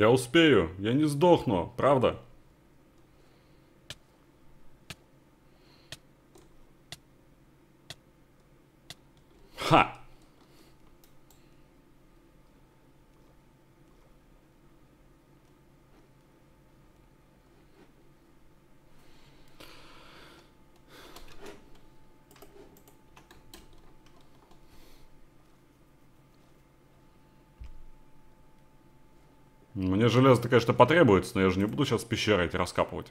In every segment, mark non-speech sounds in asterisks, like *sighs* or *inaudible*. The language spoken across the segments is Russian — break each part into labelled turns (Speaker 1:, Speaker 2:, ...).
Speaker 1: Я успею, я не сдохну, правда? Мне железо, конечно, потребуется, но я же не буду сейчас пещеры эти раскапывать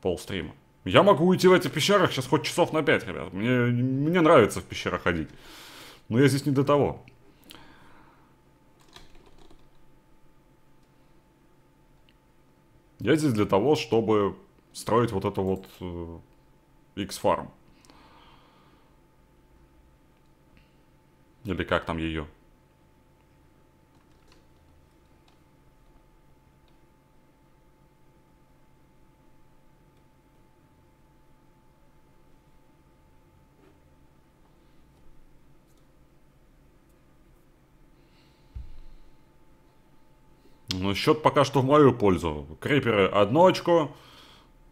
Speaker 1: полстрима. Я могу уйти в эти пещерах сейчас хоть часов на 5, ребят. Мне, мне нравится в пещерах ходить. Но я здесь не для того. Я здесь для того, чтобы строить вот это вот э, X-Farm. Или как там ее? Ну, счет пока что в мою пользу. Криперы одно очко.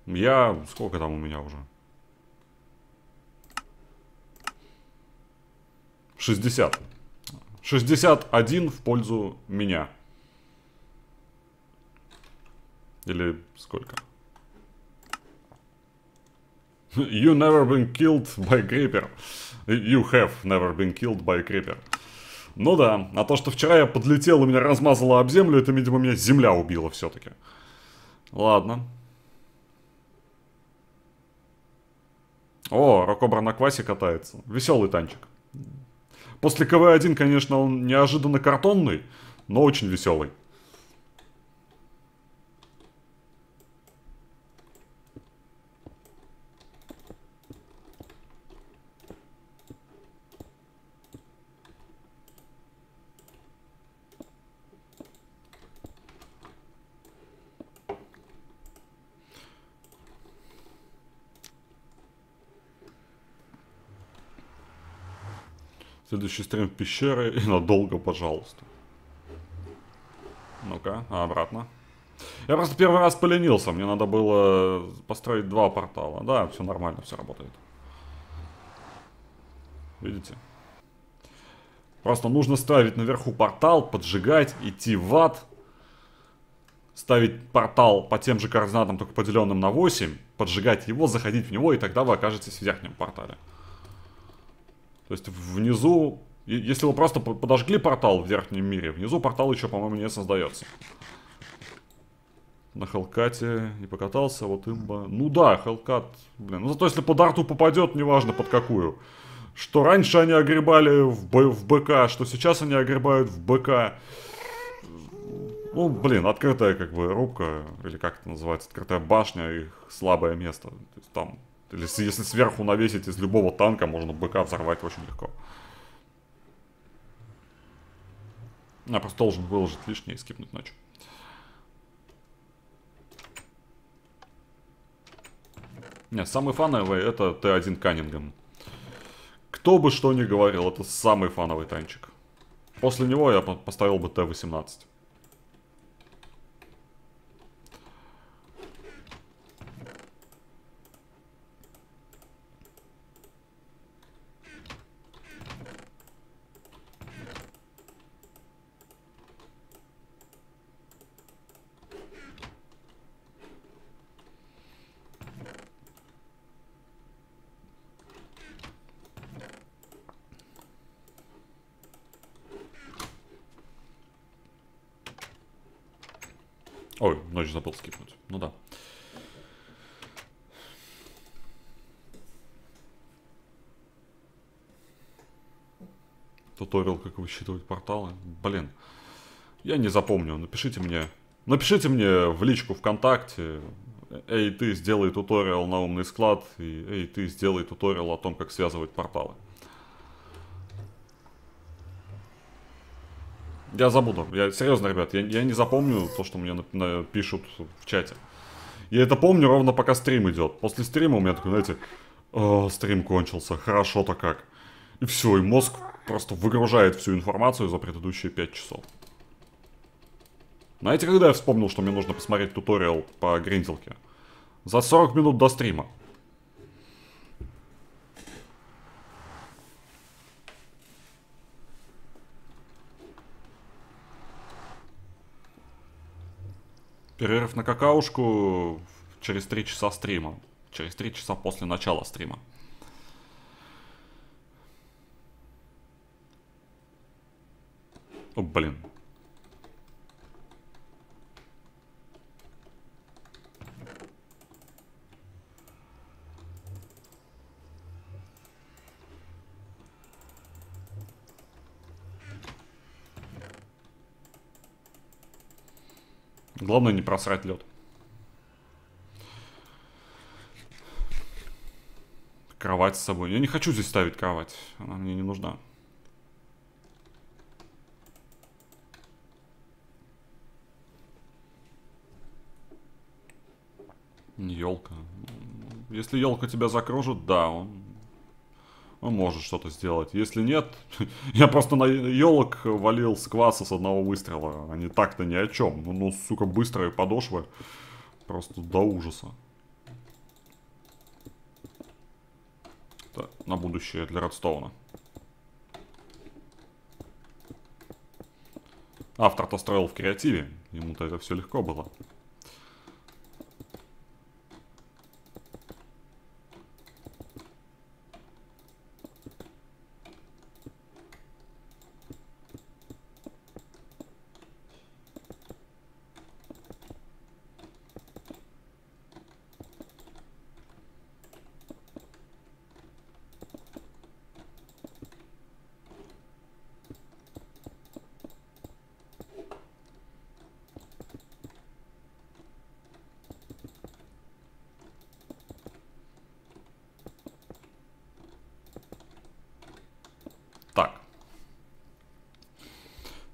Speaker 1: Я... Сколько там у меня уже? 60. 61 в пользу меня. Или сколько? *laughs* You never been killed by creeper. You have never been killed by creeper. Ну да, а то, что вчера я подлетел и меня размазало об землю, это, видимо, меня земля убила все-таки. Ладно. О, Рокобра на квасе катается. Веселый танчик. После КВ-1, конечно, он неожиданно картонный, но очень веселый. Следующий стрим в пещеры *laughs* и надолго, пожалуйста. Ну-ка, а обратно. Я просто первый раз поленился, мне надо было построить два портала. Да, все нормально, все работает. Видите? Просто нужно ставить наверху портал, поджигать, идти в ад. Ставить портал по тем же координатам, только поделенным на 8. Поджигать его, заходить в него, и тогда вы окажетесь в верхнем портале. То есть внизу, если вы просто подожгли портал в верхнем мире, внизу портал еще, по-моему, не создается. На Хелкате не покатался, вот имба. Ну да, Хелкат, блин. Ну зато если под арту попадет, неважно под какую. Что раньше они огребали в, Б, в БК, что сейчас они огребают в БК. Ну, блин, открытая как бы рубка, или как это называется, открытая башня, их слабое место. То есть там или если сверху навесить из любого танка, можно БК взорвать очень легко. Я просто должен выложить лишнее и скипнуть ночью. Не, самый фановый это Т1 Каннингем. Кто бы что ни говорил, это самый фановый танчик. После него я поставил бы Т-18. Ой, ночь забыл скипнуть. Ну да. Туториал, как высчитывать порталы. Блин. Я не запомню. Напишите мне. Напишите мне в личку ВКонтакте. Эй, ты сделай туториал на умный склад. И эй, ты сделай туториал о том, как связывать порталы. Я забуду. Я серьезно, ребят, я, я не запомню то, что мне на, пишут в чате. Я это помню ровно пока стрим идет. После стрима у меня такой, знаете, О, стрим кончился, хорошо-то как. И все, и мозг просто выгружает всю информацию за предыдущие 5 часов. Знаете, когда я вспомнил, что мне нужно посмотреть туториал по гринделке? За 40 минут до стрима. Перерыв на какаушку через 3 часа стрима. Через 3 часа после начала стрима. О, блин. Главное не просрать лед. Кровать с собой. Я не хочу здесь ставить кровать. Она мне не нужна. Елка. Если елка тебя закружит, да, он, он может что-то сделать. Если нет, *laughs* я просто на елок валил с кваса с одного выстрела. Они так-то ни о чем. Ну, ну, сука, быстрые подошвы. Просто до ужаса. Это на будущее для Редстоуна. Автор-то строил в креативе. Ему-то это все легко было.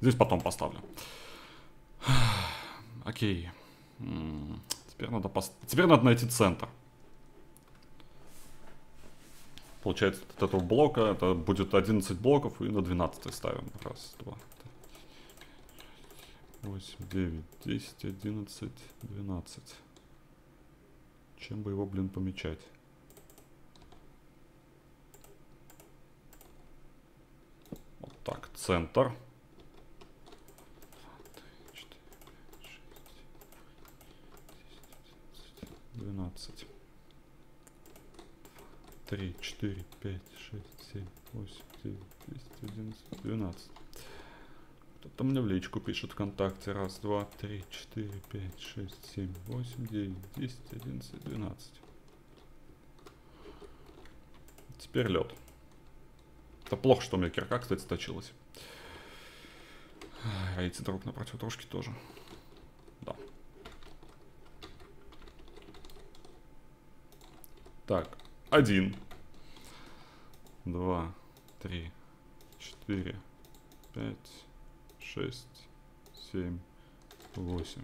Speaker 1: Здесь потом поставлю. *sighs* Окей. Теперь надо, пос... Теперь надо найти центр. Получается, от этого блока это будет 11 блоков и на 12 ставим. Раз, два, восемь, девять, десять, одиннадцать, двенадцать. Чем бы его, блин, помечать? Вот так, центр. 12. 3, 4, 5, 6, 7, 8, 9, 10, 11, 12. Кто-то мне в личку пишет ВКонтакте. Раз, два, три, четыре, пять, шесть, семь, восемь, девять, десять, одиннадцать, двенадцать. Теперь лед. Это плохо, что у меня кирка, кстати, сточилась. А эти друг напротив дружки тоже. Так, один, два, три, четыре, пять, шесть, семь, восемь.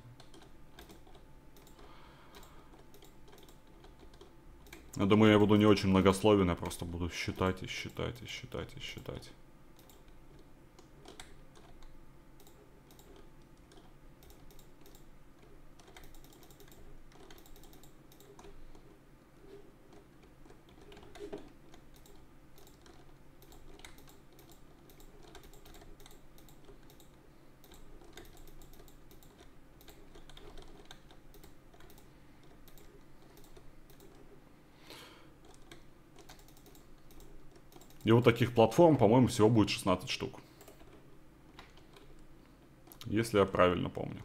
Speaker 1: Я думаю, я буду не очень многословен, я просто буду считать и считать и считать и считать. И вот таких платформ, по-моему, всего будет 16 штук. Если я правильно помню.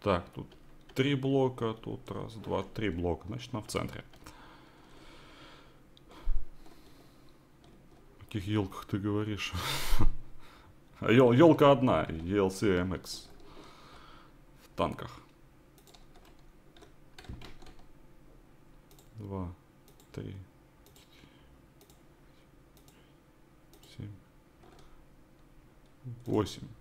Speaker 1: Так, тут три блока, тут раз, два, три блока. Значит, она в центре. О каких елках ты говоришь? *laughs* Ел, елка одна, ELC MX. В танках. Два, три, 8.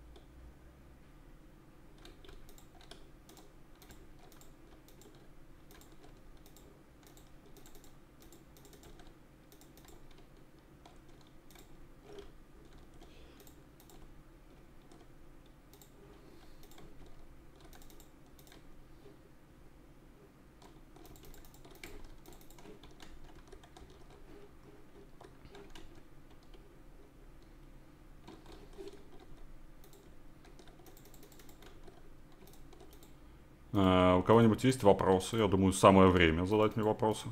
Speaker 1: Кого-нибудь есть вопросы? Я думаю, самое время задать мне вопросы.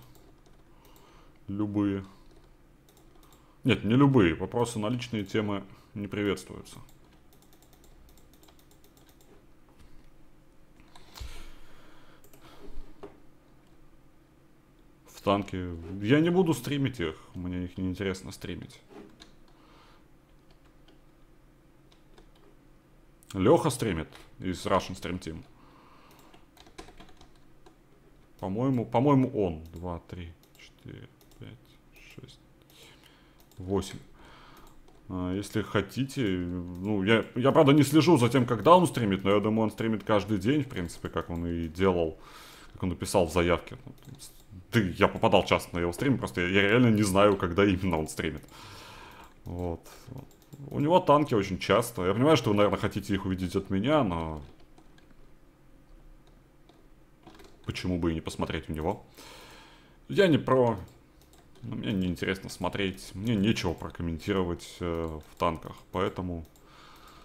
Speaker 1: Любые. Нет, не любые. Вопросы на личные темы не приветствуются. В танке. Я не буду стримить их. Мне их не интересно стримить. Леха стримит из Russian Stream Team. По-моему, по-моему, он. Два, три, четыре, пять, шесть, восемь. А, если хотите, ну, я, я, правда, не слежу за тем, когда он стримит, но я думаю, он стримит каждый день, в принципе, как он и делал, как он написал в заявке. Ты, я попадал часто на его стрим, просто я, я реально не знаю, когда именно он стримит. Вот. У него танки очень часто. Я понимаю, что вы, наверное, хотите их увидеть от меня, но... Почему бы и не посмотреть у него? Я не про... Но мне не интересно смотреть. Мне нечего прокомментировать э, в танках. Поэтому...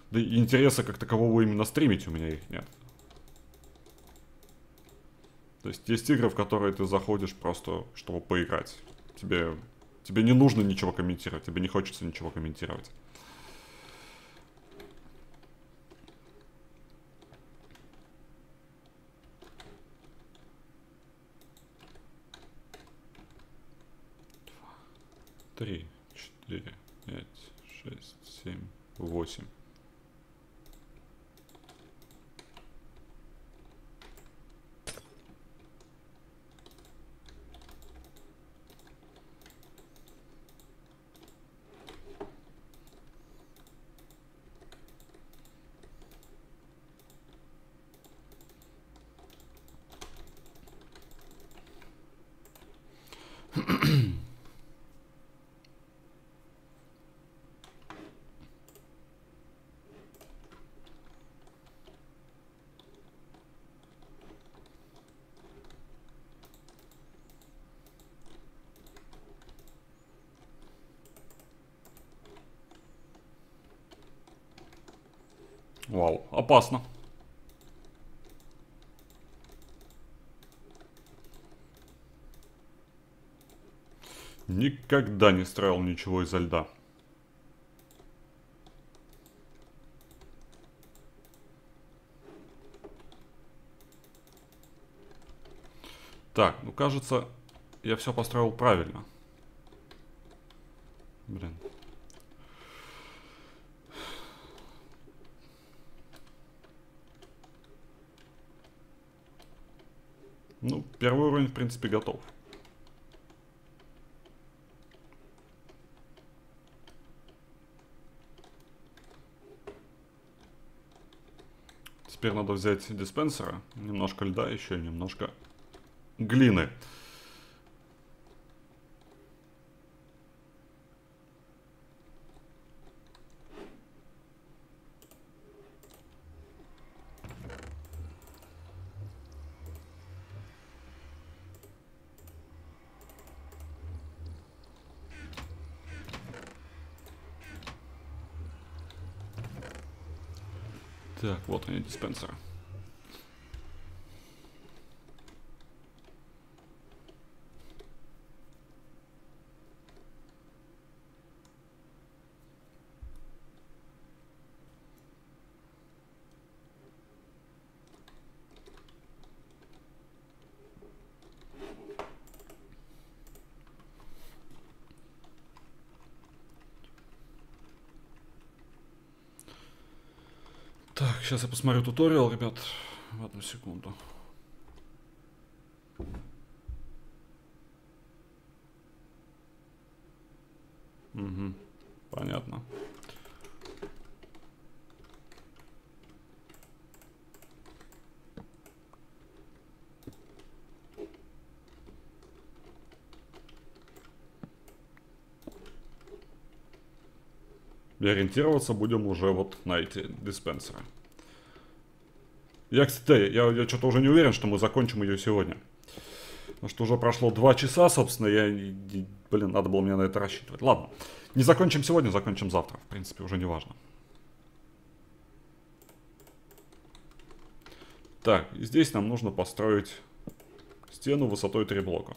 Speaker 1: Да и интереса как такового именно стримить у меня их нет. То есть есть игры, в которые ты заходишь просто, чтобы поиграть. Тебе, тебе не нужно ничего комментировать, тебе не хочется ничего комментировать. три, четыре, пять, шесть, семь, восемь. Вау, опасно. Никогда не строил ничего изо льда. Так, ну кажется, я все построил правильно. Блин. Ну, первый уровень, в принципе, готов. Теперь надо взять диспенсера, немножко льда, еще немножко глины. Так, вот они, диспенсеры. Сейчас я посмотрю туториал, ребят. Одну секунду. Угу. Понятно. И ориентироваться будем уже вот на эти диспенсеры. Я, кстати, я, я что-то уже не уверен, что мы закончим ее сегодня. Потому что уже прошло два часа, собственно, я... Блин, надо было мне на это рассчитывать. Ладно, не закончим сегодня, закончим завтра. В принципе, уже не важно. Так, здесь нам нужно построить стену высотой 3 блока.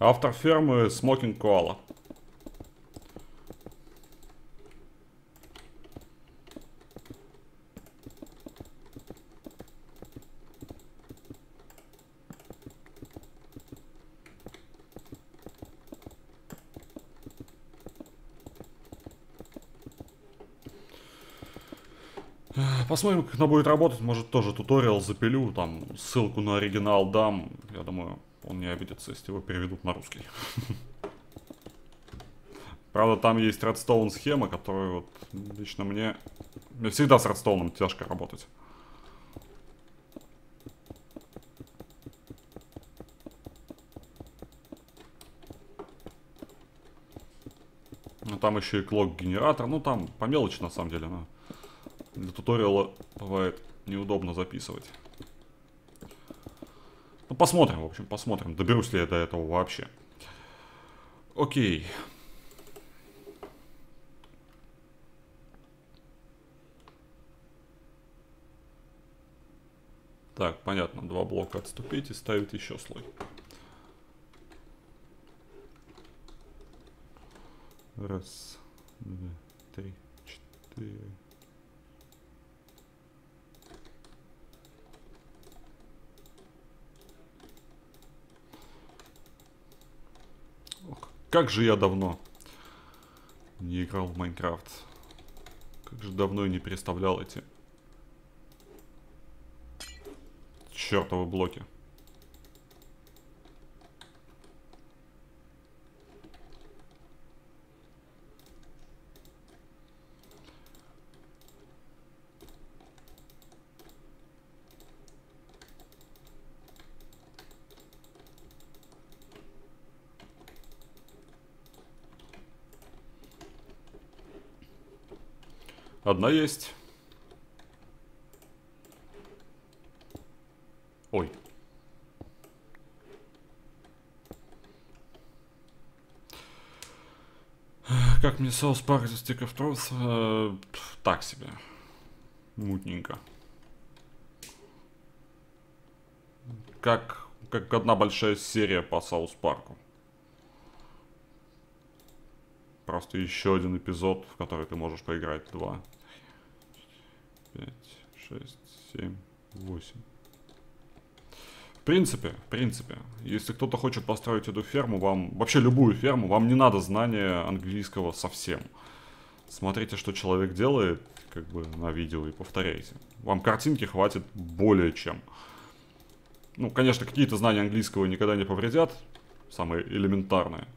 Speaker 1: Автор фермы Смокинг Коала. Посмотрим, как она будет работать. Может, тоже туториал запилю. Там ссылку на оригинал дам. Я думаю, он не обидится, если его переведут на русский. *laughs* Правда, там есть Redstone схема, которая вот лично мне... Мне всегда с Redstone тяжко работать. Ну, там еще и клок-генератор. Ну, там по мелочи, на самом деле. Но для туториала бывает неудобно записывать. Ну, посмотрим, в общем, посмотрим, доберусь ли я до этого вообще. Окей. Так, понятно, два блока отступить и ставить еще слой. Раз, два, три, четыре. Как же я давно не играл в Майнкрафт. Как же давно я не переставлял эти чертовы блоки. Одна есть. Ой. Как мне соус пар из Stick of? Э, так себе. Мутненько. Как, как одна большая серия по Саус Парку. Просто еще один эпизод, в который ты можешь поиграть. Два. Пять, шесть, семь, восемь. В принципе, в принципе, если кто-то хочет построить эту ферму, вам, вообще любую ферму, вам не надо знания английского совсем. Смотрите, что человек делает, как бы, на видео и повторяйте. Вам картинки хватит более чем. Ну, конечно, какие-то знания английского никогда не повредят, самые элементарные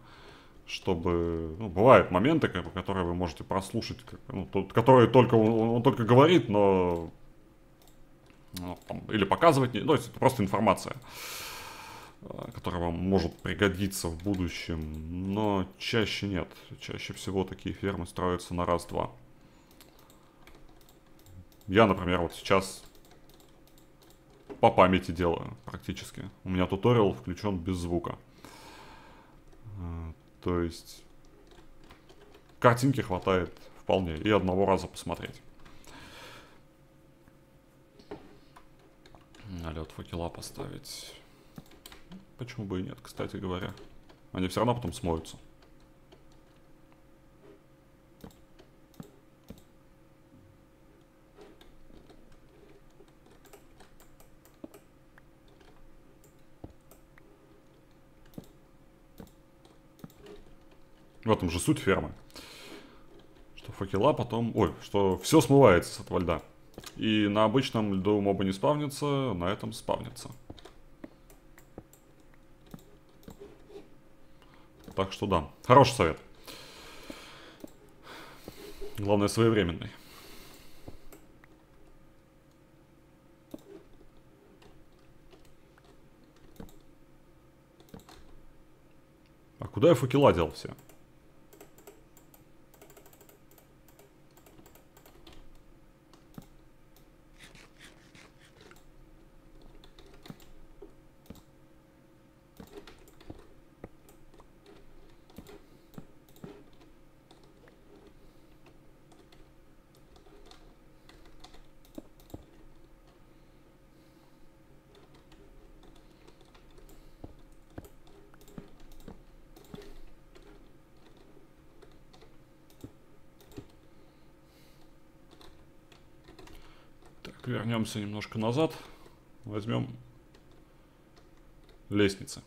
Speaker 1: чтобы, ну, бывают моменты, как бы, которые вы можете прослушать, как, ну, тот, которые только он, он только говорит, но ну, там, или показывать, ну, это просто информация, э, которая вам может пригодиться в будущем, но чаще нет, чаще всего такие фермы строятся на раз-два. Я, например, вот сейчас по памяти делаю практически. У меня туториал включен без звука. То есть картинки хватает вполне и одного раза посмотреть. Налет факела поставить. Почему бы и нет, кстати говоря. Они все равно потом смоются. В этом же суть фермы. Что факела потом... Ой, что все смывается с этого льда. И на обычном льду мобы не спавнится, на этом спавнится. Так что да, хороший совет. Главное, своевременный. А куда я факела дел все? Вернемся немножко назад. Возьмем лестницы.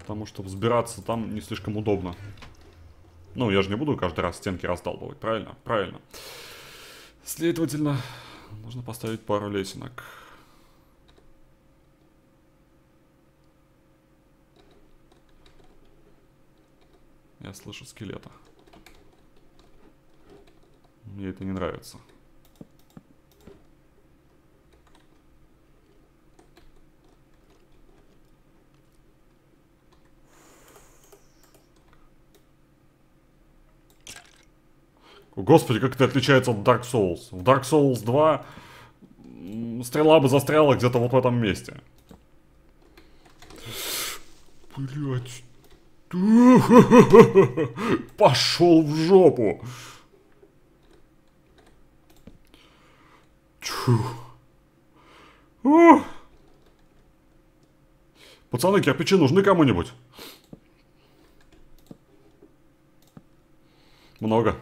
Speaker 1: Потому что взбираться там не слишком удобно. Ну, я же не буду каждый раз стенки раздалбывать, правильно? Правильно. Следовательно, нужно поставить пару лесенок. Я слышу скелета. Мне это не нравится. Господи, как это отличается от Dark Souls. В Dark Souls 2 стрела бы застряла где-то вот в этом месте. Блять. *laughs* Пошел в жопу. Ух. Пацаны, кирпичи нужны кому-нибудь? Много.